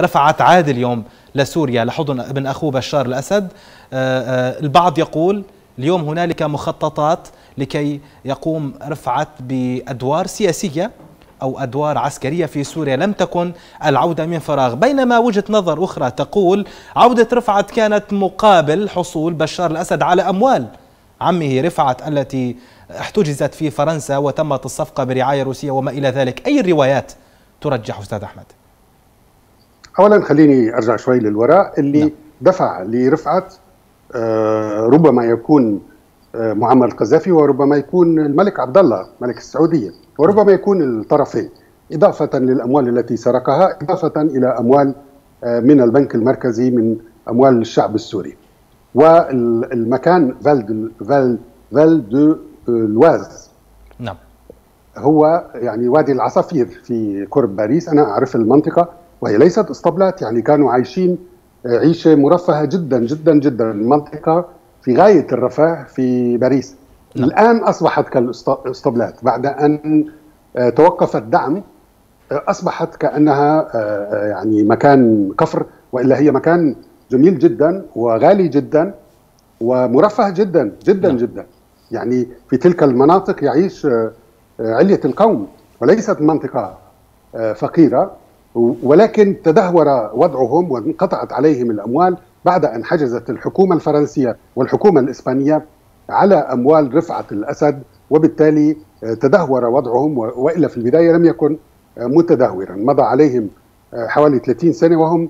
رفعت عاد اليوم لسوريا لحضن ابن أخوه بشار الأسد. البعض يقول اليوم هنالك مخططات لكي يقوم رفعت بأدوار سياسية أو أدوار عسكرية في سوريا. لم تكن العودة من فراغ. بينما وجهة نظر أخرى تقول عودة رفعت كانت مقابل حصول بشار الأسد على أموال عمه رفعت التي احتجزت في فرنسا وتمت الصفقة برعاية روسية وما إلى ذلك. أي الروايات ترجح أستاذ أحمد؟ أولا خليني أرجع شوي للوراء اللي نعم. دفع لرفعت آه ربما يكون آه معمر القذافي وربما يكون الملك عبد الله ملك السعودية وربما يكون الطرفين إضافة للأموال التي سرقها إضافة إلى أموال آه من البنك المركزي من أموال الشعب السوري. والمكان فال فال فال دو لواز نعم. هو يعني وادي العصافير في قرب باريس أنا أعرف المنطقة. وهي ليست اسطبلات يعني كانوا عايشين عيشة مرفهة جدا جدا جدا المنطقة في غاية الرفاه في باريس نعم. الآن أصبحت كالاسطبلات بعد أن توقف الدعم أصبحت كأنها يعني مكان كفر وإلا هي مكان جميل جدا وغالي جدا ومرفه جدا جدا نعم. جدا يعني في تلك المناطق يعيش علية القوم وليست منطقة فقيرة ولكن تدهور وضعهم وانقطعت عليهم الأموال بعد أن حجزت الحكومة الفرنسية والحكومة الإسبانية على أموال رفعة الأسد وبالتالي تدهور وضعهم وإلا في البداية لم يكن متدهورا مضى عليهم حوالي 30 سنة وهم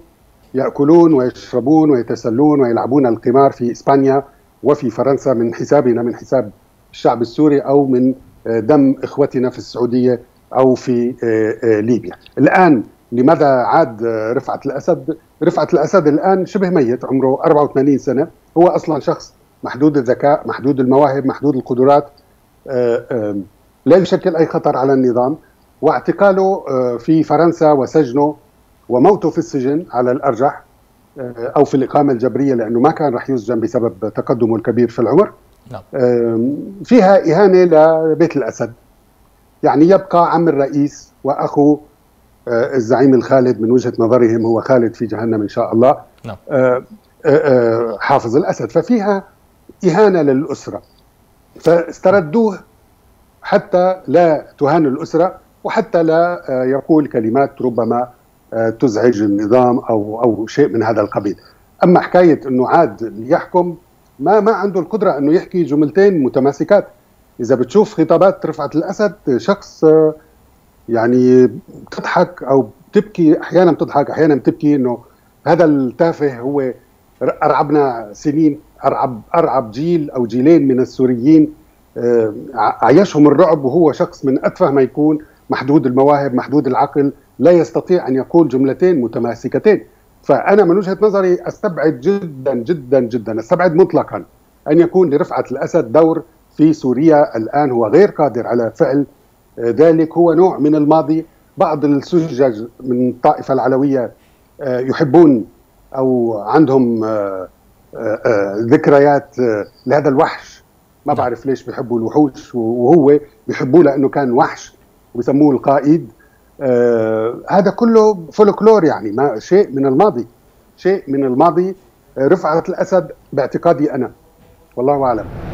يأكلون ويشربون ويتسلون ويلعبون القمار في إسبانيا وفي فرنسا من حسابنا من حساب الشعب السوري أو من دم إخوتنا في السعودية أو في ليبيا. الآن لماذا عاد رفعت الأسد؟ رفعت الأسد الآن شبه ميت عمره 84 سنة، هو أصلا شخص محدود الذكاء، محدود المواهب، محدود القدرات. لا يشكل أي خطر على النظام. واعتقاله في فرنسا وسجنه وموته في السجن على الأرجح أو في الإقامة الجبرية لأنه ما كان رح يسجن بسبب تقدمه الكبير في العمر. نعم. فيها إهانة لبيت الأسد. يعني يبقى عم الرئيس واخو الزعيم الخالد من وجهة نظرهم هو خالد في جهنم إن شاء الله. نعم. حافظ الأسد. ففيها إهانة للأسرة. فاستردوه حتى لا تهان الأسرة وحتى لا يقول كلمات ربما تزعج النظام أو أو شيء من هذا القبيل. أما حكاية إنه عاد ليحكم ما ما عنده القدرة إنه يحكي جملتين متماسكات. إذا بتشوف خطابات رفعت الأسد شخص يعني بتضحك أو بتبكي أحيانا بتضحك أحيانا بتبكي إنه هذا التافه هو أرعبنا سنين أرعب أرعب جيل أو جيلين من السوريين. عيشهم الرعب وهو شخص من أتفه ما يكون محدود المواهب محدود العقل لا يستطيع أن يقول جملتين متماسكتين. فأنا من وجهة نظري أستبعد جدا جدا جدا أستبعد مطلقا أن يكون لرفعة الأسد دور في سوريا الآن هو غير قادر على فعل ذلك هو نوع من الماضي. بعض السجج من الطائفة العلوية يحبون أو عندهم ذكريات لهذا الوحش. ما بعرف ليش بيحبوا الوحوش. وهو بيحبوه لأنه كان وحش وبسموه القائد. آه هذا كله فولكلور يعني ما شيء من الماضي. شيء من الماضي. رفعت الأسد باعتقادي أنا. والله أعلم.